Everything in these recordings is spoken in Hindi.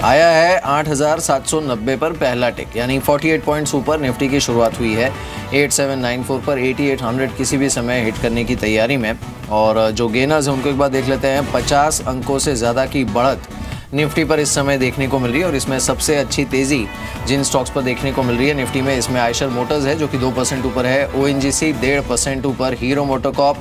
आया है 8,790 पर पहला टिक यानी 48 पॉइंट्स ऊपर निफ्टी की शुरुआत हुई है। 8794 पर 8800 किसी भी समय हिट करने की तैयारी में। और जो गेनर्स हैं उनको एक बार देख लेते हैं। 50 अंकों से ज़्यादा की बढ़त निफ्टी पर इस समय देखने को मिल रही है। और इसमें सबसे अच्छी तेज़ी जिन स्टॉक्स पर देखने को मिल रही है निफ्टी में इसमें आयशर मोटर्स है जो कि दो परसेंट ऊपर है। ओ डेढ़ परसेंट ऊपर हीरो मोटोकॉप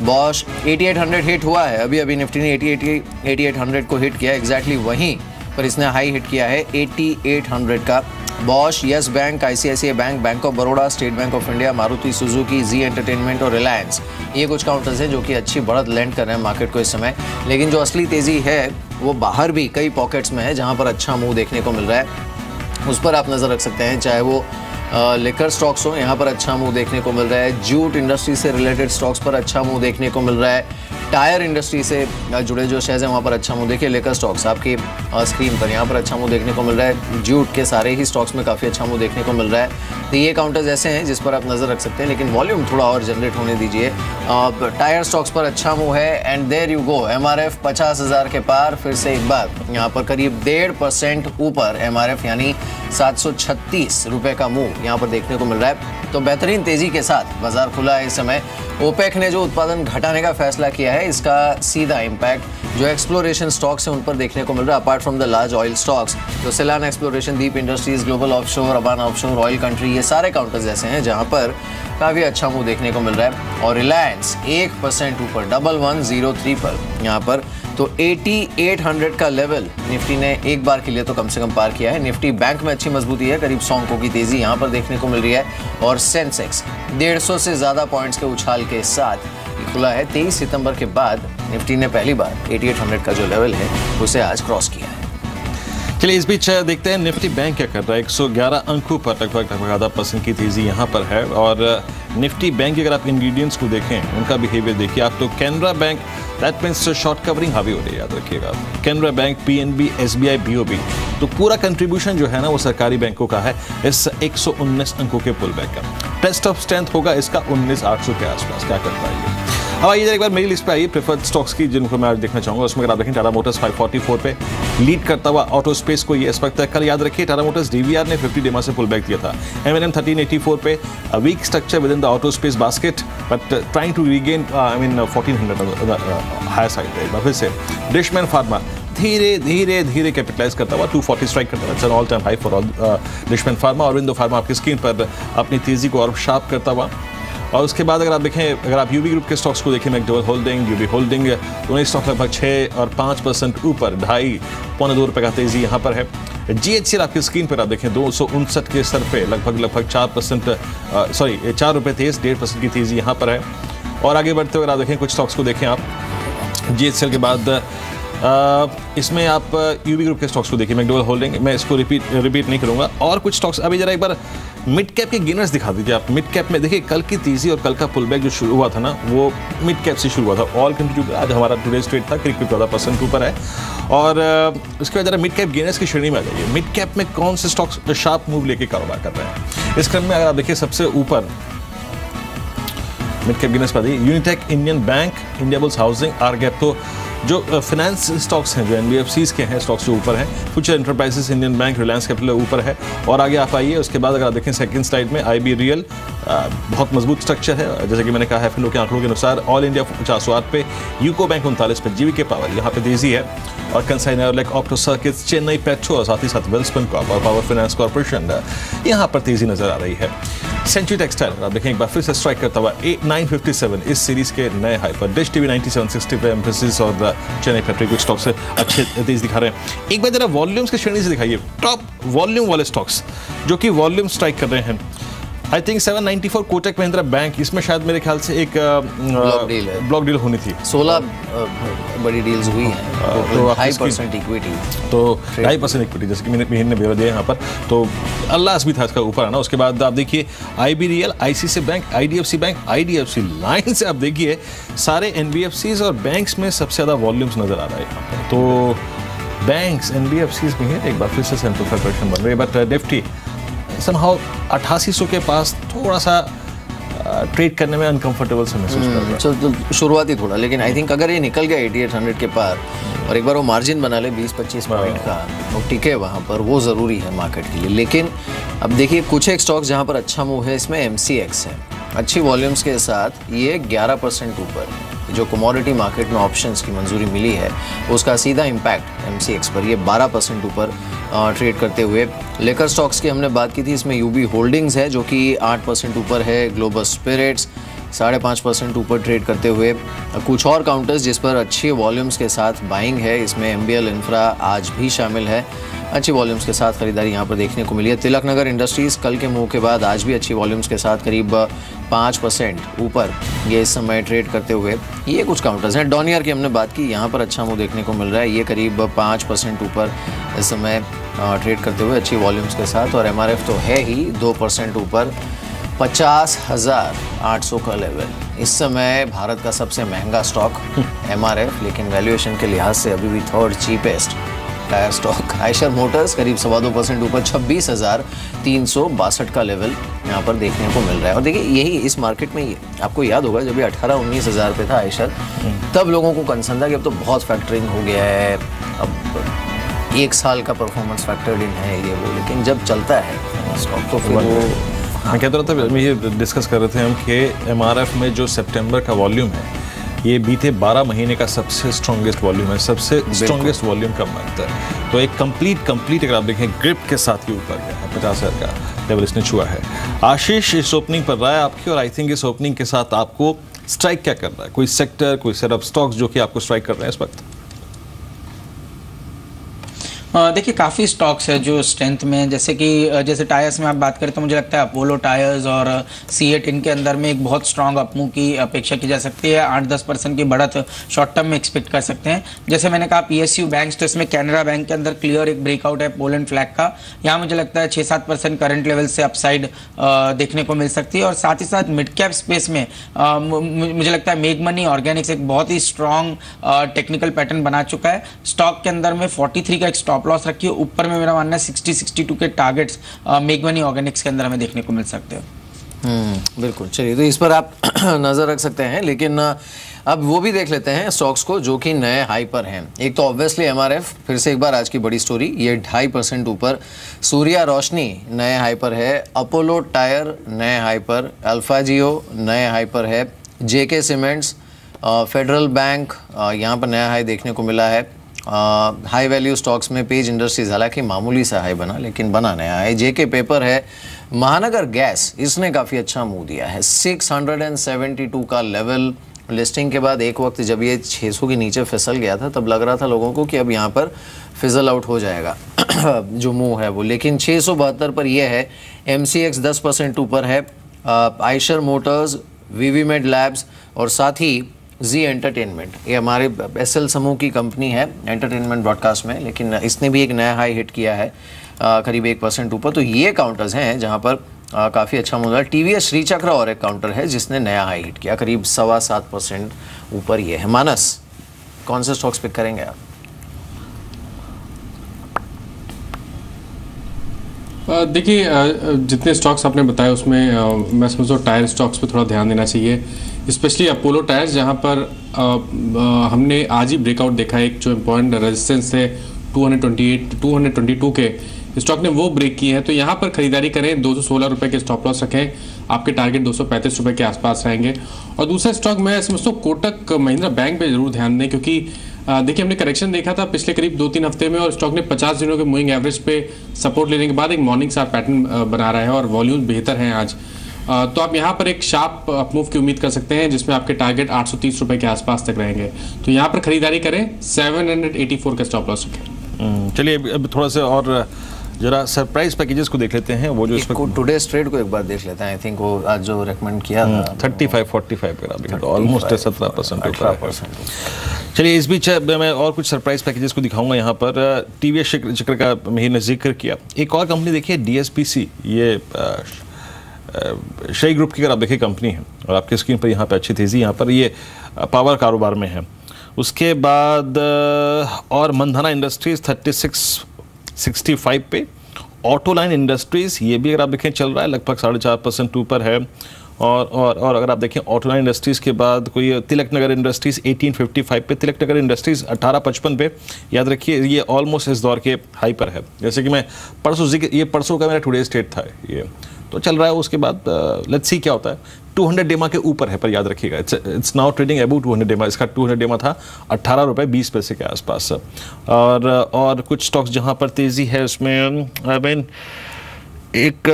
बॉश 8800 हिट हुआ है। अभी अभी निफ्टी ने 88 8800 को हिट किया एग्जैक्टली वहीं पर इसने हाई हिट किया है 8800 का। Bosch Yes bank ICICI bank bank of Baroda state bank of India Maruti Suzuki Zee entertainment और रिलायंस ये कुछ काउंटर्स हैं जो कि अच्छी बढ़त लैंड कर रहे हैं मार्केट को इस समय। लेकिन जो असली तेज़ी है, वो बाहर भी कई पॉकेट्स में है जहाँ पर अच्छा मूव देखने को मिल रहा है। उस पर आप नज़र रख सकते हैं, चाहे वो लेकर स्टॉक्स हो, यहाँ पर अच्छा मूव देखने को मिल रहा है। जूट इंडस्ट्री से रिलेटेड स्टॉक्स पर अच्छा मूव देखने को मिल रहा है। टायर इंडस्ट्री से जुड़े जो शेयर्स हैं, वहाँ पर अच्छा मुँह देखिए लेकर स्टॉक्स आपकी स्क्रीन पर। यहाँ पर अच्छा मुँह देखने को मिल रहा है। जूट के सारे ही स्टॉक्स में काफ़ी अच्छा मुँह देखने को मिल रहा है। तो ये काउंटर्स ऐसे हैं जिस पर आप नज़र रख सकते हैं, लेकिन वॉल्यूम थोड़ा और जनरेट होने दीजिए। टायर स्टॉक्स पर अच्छा मुँह है and there you go M R F पचास हज़ार के पार फिर से एक बार। यहाँ पर करीब डेढ़ परसेंट ऊपर एम आर एफ़ यानी सात सौ छत्तीस रुपये का मुँह यहाँ पर देखने को मिल रहा है। तो बेहतरीन तेज़ी के साथ बाज़ार खुला है इस समय। ओपेक ने जो उत्पादन घटाने का फैसला किया है, इसका सीधा इम्पैक्ट जो एक्सप्लोरेशन स्टॉक्स हैं उन पर देखने को मिल रहा है। Apart from the large oil stocks तो Selan exploration Deep industries global offshore Aban offshore oil country ये सारे काउंटर्स ऐसे हैं जहाँ पर काफ़ी अच्छा मुँह देखने को मिल रहा है और रिलायंस एक परसेंट ऊपर डबल वन ज़ीरो थ्री पर यहाँ पर। तो 8800 का लेवल निफ्टी ने एक बार के लिए तो कम से कम पार किया है। निफ्टी बैंक में अच्छी मजबूती है, करीब सौ अंकों की तेज़ी यहाँ पर देखने को मिल रही है और सेंसेक्स 150 से ज़्यादा पॉइंट्स के उछाल के साथ खुला है। 23 सितंबर के बाद निफ्टी ने पहली बार 8800 का जो लेवल है, उसे आज क्रॉस किया है। चलिए, इस बीच देखते हैं, निफ्टी बैंक क्या कर रहा है? 111 अंकों पर लगभग लगभग आधा परसेंट की तेज़ी यहाँ पर है। और निफ्टी बैंक अगर आप इंग्रेडिएंट्स को देखें, उनका बिहेवियर देखिए, आप तो Canara bank that means short covering हावी हो रही है, याद रखिएगा Canara bank P N B S B I B O B तो पूरा कंट्रीब्यूशन जो है ना, वो सरकारी बैंकों का है, इस 119 अंकों के पुल बैक का। टेस्ट ऑफ़ स्ट्रेंथ होगा, इसका 19 800 के आसपास, क्या है ये अब आइए एक बार मेरी लिस्ट पे आइए। प्रेफर्ड स्टॉक्स की जिनको मैं आज देखना चाहूँगा, उसमें अगर आप देखें टाटा मोटर्स 544 पे लीड करता हुआ ऑटो स्पेस को ये इस वक्त कल याद रखिए टाटा मोटर्स डीवीआर ने 50 डेमा से पुल बैक दिया था। M and M thirteen eighty four पे weak structure within the auto space basket but trying to regain I mean fourteen hundred higher side पे। फिर से डिशमैन फार्मा धीरे धीरे धीरे कैपिटलाइज करता हुआ 240 स्ट्राइक करता हुआ। All time high for all Dishman pharma और विंदो फार्मा आपकी स्क्रीन पर अपनी तेज़ी को और शार्प करता हुआ। और उसके बाद अगर आप देखें, अगर आप यूबी ग्रुप के स्टॉक्स को देखें मैकडोल होल्डिंग यूबी होल्डिंग दोनों स्टॉक लगभग छः और पाँच परसेंट ऊपर, ढाई, पौने दो रुपये का तेज़ी यहाँ पर है। जी एच सी आपकी स्क्रीन पर आप देखें, दो सौ उनसठ के स्तर पे लगभग लगभग चार परसेंट सॉरी चार रुपये तेज़, डेढ़ परसेंट की तेज़ी यहाँ पर है। और आगे बढ़ते हुए अगर आप देखें, कुछ स्टॉक्स को देखें आप। जी के बाद इसमें आप यूबी ग्रुप के स्टॉक्स को देखिए मैकडोल होल्डिंग मैं इसको रिपीट रिपीट नहीं करूँगा। और कुछ स्टॉक्स अभी जरा एक बार मिड कैप के गेनर्स दिखा दीजिए आप। मिड कैप में, देखिए, कल की तेज़ी और कल का पुल बैक जो शुरू हुआ था ना, वो मिड कैप से शुरू हुआ था। ऑल कंट्री आज हमारा टूडे स्ट्रेट था, करीब चौदह परसेंट ऊपर है। और उसके बाद जरा मिड कैप गेनर्स की श्रेणी में आ जाइए। मिड कैप में कौन से स्टॉक्स शार्प मूव लेके कारोबार कर रहे हैं? इस क्रम में अगर आप देखिए, सबसे ऊपर मिड कैप गेनर्स पर Unitech Indian bank India bulls housing are गैप तो जो फाइनेंस स्टॉक्स हैं, जो एन के हैं स्टॉक्स जो ऊपर हैं future enterprises Indian bank Reliance capital ऊपर है। और आगे आप आइए, उसके बाद अगर आप देखें सेकंड स्लाइड में आईबी रियल बहुत मज़बूत स्ट्रक्चर है। जैसे कि मैंने कहा है फिर के आंकड़ों के अनुसार ऑल इंडिया पचास पे यूको बैंक उनतालीस पे जीवी के पावर यहाँ पे तेज़ी है। और consignor like opto circuit Chennai petro और साथ ही साथ वेल्सपन कॉप और पावर फाइनेंस कॉरपोरेशन यहाँ पर तेज़ी नज़र आ रही है। सेंचुरी टेक्सटाइल आप देखें एक बार फिर से स्ट्राइक करता हुआ एट नाइन फिफ्टी सेवन इस सीरीज़ के नए हाई पर। Dish TV ninety seven sixty पे एम्फेसिस और चेन्नई फैक्ट्री कुछ स्टॉक्स अच्छे तेज दिखा रहे हैं। एक बार जरा वॉल्यूम्स की श्रेणी से दिखाइए। टॉप वॉल्यूम वाले स्टॉक्स जो कि वॉल्यूम स्ट्राइक कर रहे हैं। I think 794 Kotak Mahindra bank इसमें शायद मेरे ख्याल से एक ब्लॉक डील है। ब्लॉक डील होनी थी। 16 बड़ी डील्स हुई हैं। तो हाई परसेंट इक्विटी तो ढाई परसेंट इक्विटी जैसे कि मैंने महीने ने ब्यौरा दिया यहाँ पर। तो अल्लाह भी था इसका ऊपर आना। उसके बाद आप देखिए I B real I C C bank I D F C bank I D F C line से आप देखिए सारे एन बी एफ़ सीज और बैंक्स में सबसे ज़्यादा वॉल्यूम्स नज़र आ रहा है यहाँ पर तो banks N B F Cs में है। एक बार फिर से सेंट्रल फेडरेशन बन रही है। बट निफ्टी समहाउ अट्ठासी सौ के पास थोड़ा सा ट्रेड करने में अनकंफर्टेबल से महसूस कर रहा है। तो, शुरुआती थोड़ा लेकिन आई थिंक अगर ये निकल गया एटी एट हंड्रेड के पार और एक बार वो मार्जिन बना ले 20-25 पॉइंट का वो टिके वहाँ पर वो ज़रूरी है मार्केट के लिए। लेकिन अब देखिए कुछ एक स्टॉक्स जहाँ पर अच्छा मूव है इसमें MCX है। अच्छी वॉल्यूम्स के साथ ये 11 परसेंट ऊपर। जो कमोडिटी मार्केट में ऑप्शंस की मंजूरी मिली है, उसका सीधा इम्पैक्ट एम सी पर, ये 12 परसेंट ऊपर ट्रेड करते हुए। लेकर स्टॉक्स की हमने बात की थी, इसमें यूबी होल्डिंग्स है, जो कि 8 परसेंट ऊपर है ग्लोबल स्पिरिट्स साढ़े पाँच परसेंट ऊपर ट्रेड करते हुए कुछ और काउंटर्स जिस पर अच्छी वॉल्यूम्स के साथ बाइंग है, इसमें एमबीएल इंफ्रा आज भी शामिल है। अच्छी वॉल्यूम्स के साथ खरीदारी यहाँ पर देखने को मिली है। तिलक नगर इंडस्ट्रीज़ कल के मुँह के बाद आज भी अच्छी वॉल्यूम्स के साथ करीब पाँच परसेंट ऊपर ये इस समय ट्रेड करते हुए ये कुछ काउंटर्स हैं। डॉनियर की हमने बात की, यहाँ पर अच्छा मुँह देखने को मिल रहा है। ये करीब पाँच परसेंट ऊपर इस समय ट्रेड करते हुए अच्छी वॉल्यूम्स के साथ और MRF तो है ही दो परसेंट ऊपर। पचास हज़ार आठ सौ का लेवल इस समय भारत का सबसे महँगा स्टॉक एम आर एफ़ लेकिन वैल्यूएशन के लिहाज से अभी भी third cheapest tyre stock Eicher Motors करीब सवा दो परसेंट ऊपर, छब्बीस हज़ार तीन सौ बासठ का लेवल यहाँ पर देखने को मिल रहा है। और देखिए, यही इस मार्केट में आपको याद होगा, जब ये अठारह उन्नीस हज़ार पे था आयशर तब लोगों को कंसर्न था कि अब तो बहुत फैक्टरिंग हो गया है। अब एक साल का परफॉर्मेंस फैक्टर्ड इन है ये वो, लेकिन जब चलता है स्टॉक तो फिर वो मैं कहता रहा था ये डिस्कस कर रहे थे हम कि एमआरएफ में जो सितंबर का वॉल्यूम है ये बीते 12 महीने का सबसे स्ट्रॉन्गेस्ट वॉल्यूम है सबसे स्ट्रॉन्गेस्ट वॉल्यूम का मंथ है? तो एक कंप्लीट कंप्लीट अगर आप देखें ग्रिप के साथ ही ऊपर गया है पचास हज़ार का लेवल इसने छुआ है। आशीष इस ओपनिंग पर रहा है आपकी और आई थिंक इस ओपनिंग के साथ आपको स्ट्राइक क्या कर रहा है? कोई सेक्टर कोई सेट ऑफ़ स्टॉक्स जो कि आपको स्ट्राइक कर रहे हैं इस वक्त? देखिए, काफ़ी स्टॉक्स है जो स्ट्रेंथ में जैसे कि जैसे टायर्स में आप बात करें तो मुझे लगता है अपोलो टायर्स और सी एट इनके अंदर में एक बहुत स्ट्रांग अपमूव की अपेक्षा की जा सकती है। आठ दस परसेंट की बढ़त शॉर्ट टर्म में एक्सपेक्ट कर सकते हैं। जैसे मैंने कहा पी एस यू बैंक तो इसमें कैनरा बैंक के अंदर क्लियर एक ब्रेकआउट है पोलैंड फ्लैग का। यहाँ मुझे लगता है छः सात परसेंट करंट लेवल से अपसाइड देखने को मिल सकती है। और साथ ही साथ मिड कैप स्पेस में मुझे लगता है मेक मनी ऑर्गेनिक्स एक बहुत ही स्ट्रॉन्ग टेक्निकल पैटर्न बना चुका है। स्टॉक के अंदर में फोर्टी का एक स्टॉप लॉस रखिए ऊपर में मेरा मानना है सिक्सटी सिक्सटी टू के टारगेट्स मेगमनी ऑर्गेनिक्स के अंदर हमें देखने को मिल सकते हैं। हम्म, बिल्कुल। चलिए तो इस पर आप नज़र रख सकते हैं लेकिन अब वो भी देख लेते हैं स्टॉक्स को जो कि नए हाई पर हैं। एक तो ऑब्वियसली एमआरएफ फिर से एक बार आज की बड़ी स्टोरी ये ढाई परसेंट ऊपर। सूर्या रोशनी नए हाई पर है अपोलो टायर नए हाई पर अल्फ़ा जियो नए हाई पर है जेके सीमेंट्स फेडरल बैंक यहाँ पर नया हाई देखने को मिला है। हाई वैल्यू स्टॉक्स में पेज इंडस्ट्रीज़ हालाँकि मामूली सा हाई बना, लेकिन बना नया है। जे के पेपर है, महानगर गैस, इसने काफ़ी अच्छा मुँह दिया है। 672 का लेवल लिस्टिंग के बाद एक वक्त जब ये 600 के नीचे फिसल गया था, तब लग रहा था लोगों को कि अब यहाँ पर फिजल आउट हो जाएगा। जो मुँह है वो। लेकिन छः सौ बहत्तर पर यह है एम सी एक्स दस परसेंट ऊपर है आइशर मोटर्स वी मेड लैब्स और साथ ही जी एंटरटेनमेंट ये हमारे एस एल समूह की कंपनी है एंटरटेनमेंट ब्रॉडकास्ट में, लेकिन इसने भी एक नया हाई हिट किया है करीब एक परसेंट ऊपर। तो ये काउंटर्स हैं जहाँ पर काफ़ी अच्छा मुद्दा टी वी एस श्रीचक्र और एक काउंटर है जिसने नया हाई हिट किया, करीब सवा सात परसेंट ऊपर ये है। मानस, कौन से स्टॉक्स पिक करेंगे आप? देखिए जितने स्टॉक्स आपने बताए, उसमें मैं समझता हूँ टायर स्टॉक्स पे थोड़ा ध्यान देना चाहिए। स्पेशली अपोलो टायर्स जहाँ पर आ, आ, हमने आज ही ब्रेकआउट देखा एक जो इम्पोर्टेंट रेजिस्टेंस थे 228 222 के। स्टॉक ने वो ब्रेक किए हैं। तो यहाँ पर खरीदारी करें। दो सौ सोलह रुपए के स्टॉप लॉस रखें। आपके टारगेट दो सौ रुपए के आसपास रहेंगे। और दूसरा स्टॉक मैं समझता हूँ कोटक महिंद्रा बैंक पे ज़रूर ध्यान दें क्योंकि देखिए हमने करेक्शन देखा था पिछले करीब दो तीन हफ़्ते में और स्टॉक ने 50 दिनों के मूविंग एवरेज पे सपोर्ट लेने के बाद एक मॉर्निंग सार पैटर्न बना रहा है और वॉल्यूम बेहतर हैं आज। तो आप यहाँ पर एक शार्प अपमूव की उम्मीद कर सकते हैं जिसमें आपके टारगेट आठ सौ के आसपास तक रहेंगे। तो यहाँ पर खरीदारी करें 784 का स्टॉप लॉस रखें चलिए अब थोड़ा सा और जरा सरप्राइज़ पैकेजेस को देख लेते हैं वो जो इसको टुडे ट्रेड को एक बार देख लेते हैं आई थिंक वो आज जो रेकमेंड किया थर्टी फाइव फोर्टी फाइव पे तो ऑलमोस्ट सत्रह परसेंट चलिए इस बीच मैं और कुछ सरप्राइज़ पैकेजेस को दिखाऊँगा यहाँ पर। टी वी ज़िक्र का महीने ने ज़िक्र किया। एक और कंपनी देखिए डीएसपीसी ये शई ग्रुप की अगर आप देखिए कंपनी है, और आपकी स्क्रीन पर यहाँ पे अच्छी तेज़ी यहाँ पर ये पावर कारोबार में है। उसके बाद और Mandhana Industries thirty six sixty five पे। ऑटो लाइन इंडस्ट्रीज़ ये भी अगर आप देखें, चल रहा है, लगभग साढ़े चार परसेंट ऊपर है। और और और अगर आप देखें ऑटो लाइन इंडस्ट्रीज़ के बाद कोई तिलक नगर इंडस्ट्रीज़ 1855 पे, तिलक नगर इंडस्ट्रीज़ 1855 पे। याद रखिए, ये ऑलमोस्ट इस दौर के हाई पर है। जैसे कि मैं परसों ज़िक्र, ये परसों का मेरा टुडे स्टेट था, ये। तो चल रहा है, उसके बाद लेट्स सी क्या होता है। 200 डेमा के ऊपर है, पर याद रखिएगा। It's now trading about 200 DEMA. इसका 200 डेमा था अट्ठारह रुपये बीस पैसे के आसपास। और और कुछ स्टॉक्स जहाँ पर तेज़ी है उसमें आई मीन एक,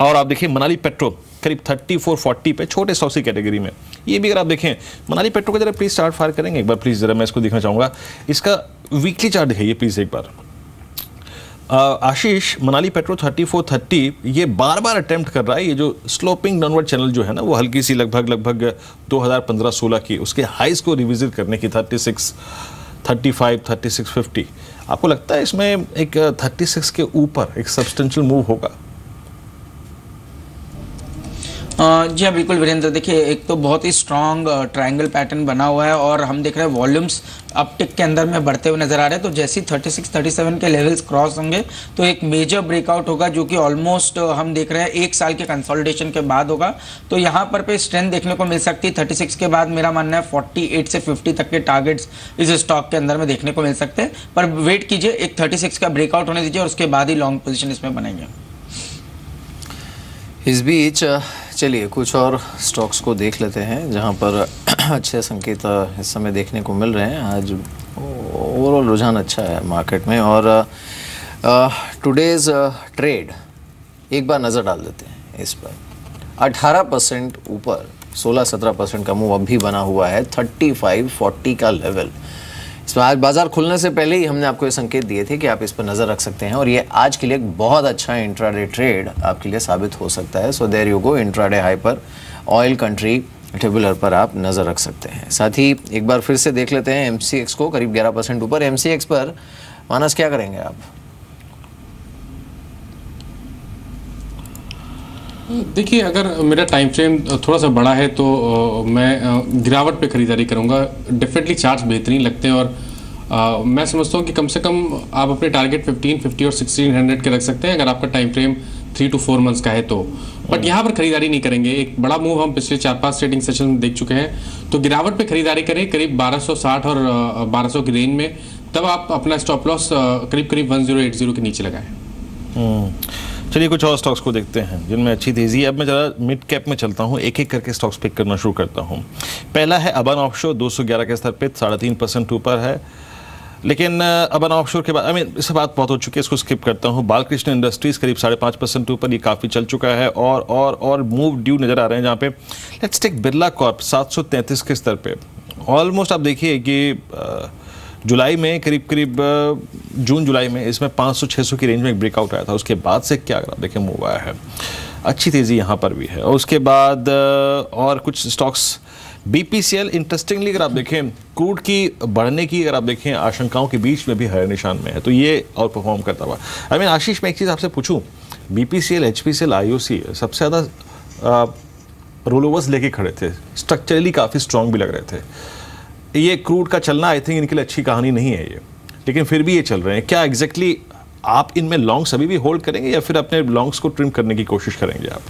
और आप देखिए, मनाली पेट्रो करीब थर्टी फोर फोर्टी पे, छोटे स्टॉक्स की कैटेगरी में। ये भी अगर आप देखें, मनाली पेट्रो का जरा प्लीज़ स्टार्ट फायर करेंगे। एक बार प्लीज़ ज़रा मैं इसको देखना चाहूँगा। इसका वीकली चार्ट दिखाइए प्लीज़ एक बार। आशीष, मनाली पेट्रो 3430 ये बार बार अटेम्प्ट कर रहा है, ये जो स्लोपिंग डाउनवर्ड चैनल जो है ना, वो हल्की सी लगभग लगभग 2015-16 की उसके हाइस को रिविजिट करने की 36 35 36 50 आपको लगता है इसमें एक 36 के ऊपर एक सब्सटेंशियल मूव होगा जी हाँ बिल्कुल वीरेंद्र। देखिए, एक तो बहुत ही स्ट्रॉन्ग ट्रायंगल पैटर्न बना हुआ है और हम देख रहे हैं वॉल्यूम्स अपटिक के अंदर में बढ़ते हुए नज़र आ रहे हैं। तो जैसे 36 37 के लेवल्स क्रॉस होंगे तो एक मेजर ब्रेकआउट होगा जो कि ऑलमोस्ट हम देख रहे हैं एक साल के कंसोलिडेशन के बाद होगा। तो यहाँ पर पे स्ट्रेंथ देखने को मिल सकती है। थर्टी के बाद मेरा मानना है फोर्टी से फिफ्टी तक के टारगेट्स इस स्टॉक के अंदर में देखने को मिल सकते हैं। पर वेट कीजिए, एक थर्टी का ब्रेकआउट होने दीजिए और उसके बाद ही लॉन्ग पोजिशन इसमें बनेंगे। इस बीच चलिए, कुछ और स्टॉक्स को देख लेते हैं, जहाँ पर अच्छे संकेत इस समय देखने को मिल रहे हैं। आज ओवरऑल रुझान अच्छा है मार्केट में और टुडेज ट्रेड एक बार नज़र डाल देते हैं इस पर। 18 परसेंट ऊपर 16-17 परसेंट का मूव अभी बना हुआ है 35-40 का लेवल इसमें आज बाज़ार खुलने से पहले ही हमने आपको ये संकेत दिए थे कि आप इस पर नज़र रख सकते हैं और ये आज के लिए एक बहुत अच्छा इंट्राडे ट्रेड आपके लिए साबित हो सकता है। So there you go intraday high पर, ऑयल कंट्री टेबुलर पर आप नज़र रख सकते हैं। साथ ही एक बार फिर से देख लेते हैं एमसीएक्स को, करीब 11 परसेंट ऊपर। एम पर, मानस, क्या करेंगे आप? देखिए अगर मेरा टाइम फ्रेम थोड़ा सा बड़ा है तो मैं गिरावट पे खरीदारी करूँगा। डेफिनेटली चार्ज बेहतरीन लगते हैं और आ, मैं समझता हूँ कि कम से कम आप अपने टारगेट 15, 50 और 1600 के रख सकते हैं अगर आपका time frame three two four months का है तो। बट यहाँ पर खरीदारी नहीं करेंगे। एक बड़ा मूव हम पिछले चार पाँच ट्रेडिंग सेशन में देख चुके हैं। तो गिरावट पे खरीदारी करें करीब 1260 और 1200 की रेंज में। तब आप अपना स्टॉप लॉस करीब करीब 1080 के नीचे लगाएँ। हम्म। चलिए, कुछ और स्टॉक्स को देखते हैं, जिनमें अच्छी तेज़ी है। अब मैं ज़रा मिड कैप में चलता हूँ एक एक करके स्टॉक्स पिक करना शुरू करता हूँ। पहला है अबन ऑफशोर 211 के स्तर पे, साढ़े तीन परसेंट ऊपर है। लेकिन अबन ऑफशोर के बाद आई मीन इससे बात बहुत हो चुकी है, इसको स्किप करता हूँ। बालकृष्ण इंडस्ट्रीज़ करीब साढ़े पाँच परसेंट ऊपर, ये काफ़ी चल चुका है। और और और मूव ड्यू नज़र आ रहे हैं जहाँ पे। लेट्स टेक बिरला कॉर्प सात सौ तैंतीस के स्तर पे। ऑलमोस्ट आप देखिए कि जुलाई में, करीब करीब जून, जुलाई में इसमें 500-600 की रेंज में एक ब्रेकआउट आया था। उसके बाद से क्या अगर आप देखें मूव आया है। अच्छी तेज़ी यहाँ पर भी है। और उसके बाद और कुछ stocks B P C L interestingly अगर आप देखें क्रूड की बढ़ने की अगर आप देखें, आशंकाओं के बीच में भी हर निशान में है। तो ये और परफॉर्म करता हुआ। आई मीन आशीष, मैं एक चीज़ आपसे पूछूँ। B P C L H P C L I O C सबसे ज़्यादा रोल ओवर्स लेके खड़े थे। स्ट्रक्चरली काफ़ी स्ट्रॉन्ग भी लग रहे थे। ये क्रूड का चलना आई थिंक इनके लिए अच्छी कहानी नहीं है ये। लेकिन फिर भी ये चल रहे हैं। क्या एग्जैक्टली exactly आप इनमें लॉन्ग्स अभी भी होल्ड करेंगे या फिर अपने लॉन्ग्स को ट्रिम करने की कोशिश करेंगे आप?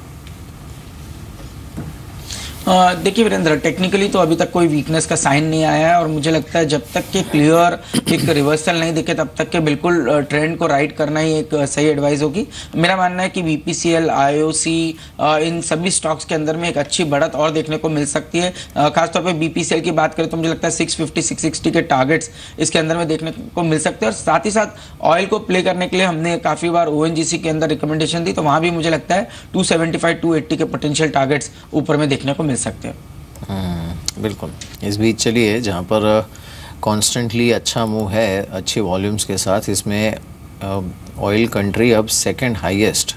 देखिए वीरेंद्र टेक्निकली तो अभी तक कोई वीकनेस का साइन नहीं आया है और मुझे लगता है जब तक कि क्लियर एक रिवर्सल नहीं दिखे, तब तक के बिल्कुल ट्रेंड को राइट करना ही एक सही एडवाइस होगी। मेरा मानना है कि बीपीसीएल आईओसी इन सभी स्टॉक्स के अंदर में एक अच्छी बढ़त और देखने को मिल सकती है। खासतौर पर बीपीसीएल की बात करें तो मुझे लगता है सिक्स फिफ्टी के टारगेट्स इसके अंदर में देखने को मिल सकते हैं। और साथ ही साथ ऑयल को प्ले करने के लिए हमने काफ़ी बार ONGC के अंदर रिकमेंडेशन दी तो वहाँ भी मुझे लगता है टू सेवेंटी के पोटेंशियल टारगेट्स ऊपर में देखने को मिल सकते हैं। हम्म, बिल्कुल। इस बीच चलिए जहाँ पर कॉन्स्टेंटली अच्छा मूव है अच्छे वॉल्यूम्स के साथ इसमें ऑयल कंट्री अब सेकंड हाईएस्ट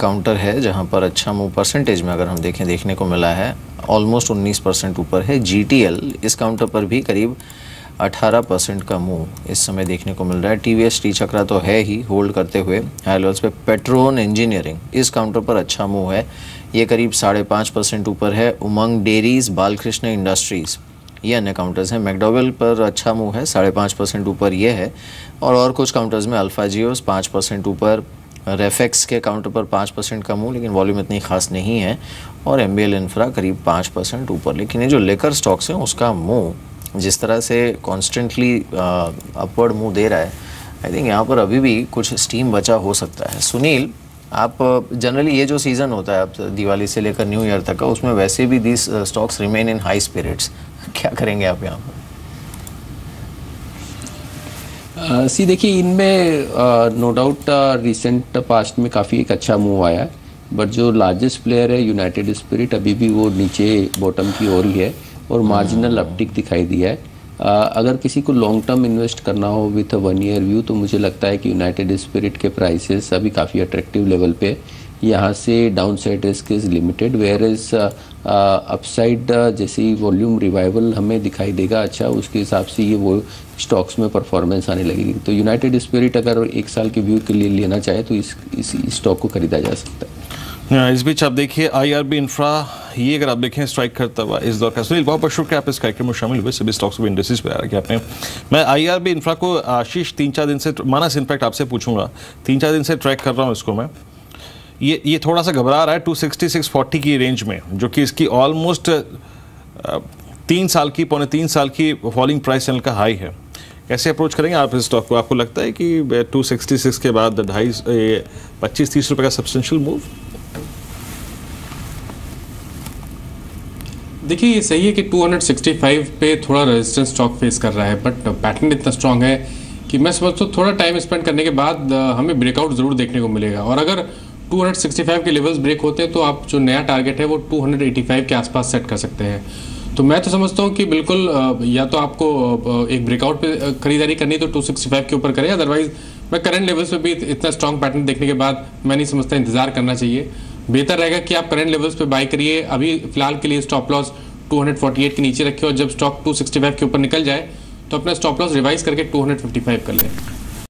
काउंटर है जहाँ पर अच्छा मूव परसेंटेज में अगर हम देखें देखने को मिला है ऑलमोस्ट 19 परसेंट ऊपर है। जीटीएल इस काउंटर पर भी करीब 18 परसेंट का मूव इस समय देखने को मिल रहा है। टी वी टी चक्रा तो है ही होल्ड करते हुए हाई लेवल्स पे पेट्रोन इंजीनियरिंग इस काउंटर पर अच्छा मूव है। ये करीब साढ़े पाँच परसेंट ऊपर है उमंग डेरीज बालकृष्ण इंडस्ट्रीज़। ये अन्य काउंटर्स हैं। मैकडोवेल पर अच्छा मूव है, साढ़े पाँच परसेंट ऊपर ये है। और और कुछ काउंटर्स में अल्फ़ा जियोस पाँच परसेंट ऊपर। रेफेक्स के काउंटर पर पाँच परसेंट का मूव लेकिन वॉल्यूम इतनी खास नहीं है। और एम इंफ्रा करीब पाँच परसेंट ऊपर। लेकिन ये जो लेकर स्टॉक्स हैं, उसका मूव जिस तरह से कॉन्स्टेंटली अपवर्ड मूव दे रहा है आई थिंक यहाँ पर अभी भी कुछ स्टीम बचा हो सकता है। सुनील? आप जनरली ये जो सीज़न होता है आप दिवाली से लेकर न्यू ईयर तक का उसमें वैसे भी this stocks remain in high spirits क्या करेंगे आप यहाँ पर? सी देखिए इनमें नो डाउट रिसेंट पास्ट में काफ़ी एक अच्छा मूव आया है बट जो लार्जेस्ट प्लेयर है यूनाइटेड स्पिरिट अभी भी वो नीचे बॉटम की ओर ही है और मार्जिनल अपटिक दिखाई दिया है। अगर किसी को लॉन्ग टर्म इन्वेस्ट करना हो विथ वन ईयर व्यू तो मुझे लगता है कि यूनाइटेड स्पिरिट के प्राइसेस अभी काफ़ी अट्रैक्टिव लेवल पे यहाँ से down side risk is limited where is upside जैसे वॉल्यूम रिवाइवल हमें दिखाई देगा अच्छा उसके हिसाब से ये वो स्टॉक्स में परफॉर्मेंस आने लगेगी। तो यूनाइटेड स्पिरिट अगर एक साल के व्यू के लिए लेना चाहे तो इस इस स्टॉक को खरीदा जा सकता हाँ, इस बीच आप देखिए आईआरबी इंफ्रा ये अगर आप देखें स्ट्राइक करता हुआ इस दौर का। सुनील, बहुत बहुत शुक्रिया, आप इस कार्यक्रम में शामिल हुए। सभी स्टॉक्स को इंडस्ट्रीज़ पर आ रहा आपने। मैं आईआरबी इंफ्रा को आशीष तीन चार दिन से, मानस इनफैक्ट आपसे पूछूँगा। तीन चार दिन से ट्रैक कर रहा हूँ इसको मैं। ये ये थोड़ा सा घबरा रहा है टू सिक्सटी सिक्स फोर्टी की रेंज में, जो कि इसकी ऑलमोस्ट तीन साल की, पौने तीन साल की फॉलिंग प्राइस चैनल का हाई है। कैसे अप्रोच करेंगे आप इस स्टॉक को? आपको लगता है कि टू सिक्सटी सिक्स के बाद ढाई पच्चीस, तीस रुपये का सब्सटेंशियल मूव देखिए, ये सही है कि 265 पे थोड़ा रेजिस्टेंस स्टॉक फेस कर रहा है बट पैटर्न इतना स्ट्रांग है कि मैं समझता हूँ थोड़ा टाइम स्पेंड करने के बाद हमें ब्रेकआउट ज़रूर देखने को मिलेगा। और अगर 265 के लेवल्स ब्रेक होते हैं तो आप जो नया टारगेट है, वो 285 के आसपास सेट कर सकते हैं। तो मैं तो समझता हूँ कि बिल्कुल या तो आपको एक ब्रेकआउट पे खरीदारी करनी तो 265 के ऊपर करें। अदरवाइज़ मैं करंट लेवल्स पे भी इतना स्ट्रॉन्ग पैटर्न देखने के बाद, मैं नहीं समझता, इंतज़ार करना चाहिए। बेहतर रहेगा कि आप करेंट लेवल्स पे बाय करिए। अभी फ़िलहाल के लिए स्टॉप लॉस 248 के नीचे रखिए और जब स्टॉक 265 के ऊपर निकल जाए तो अपना स्टॉप लॉस रिवाइज करके 255 कर लें।